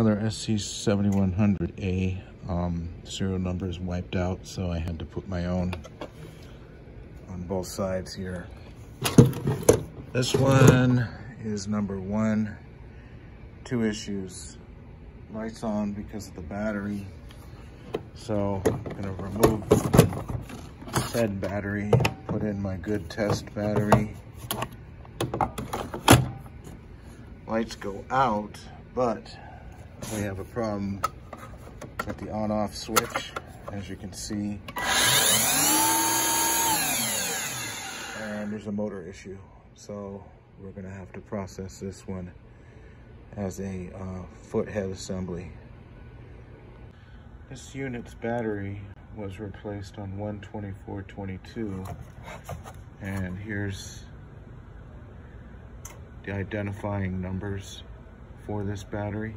Another SC7100A um, serial number is wiped out, so I had to put my own on both sides here. This one is number one. Two issues. Lights on because of the battery. So I'm gonna remove said battery, put in my good test battery. Lights go out, but we have a problem with the on-off switch, as you can see. And there's a motor issue. So we're gonna have to process this one as a uh, foot head assembly. This unit's battery was replaced on 12422 and here's the identifying numbers for this battery.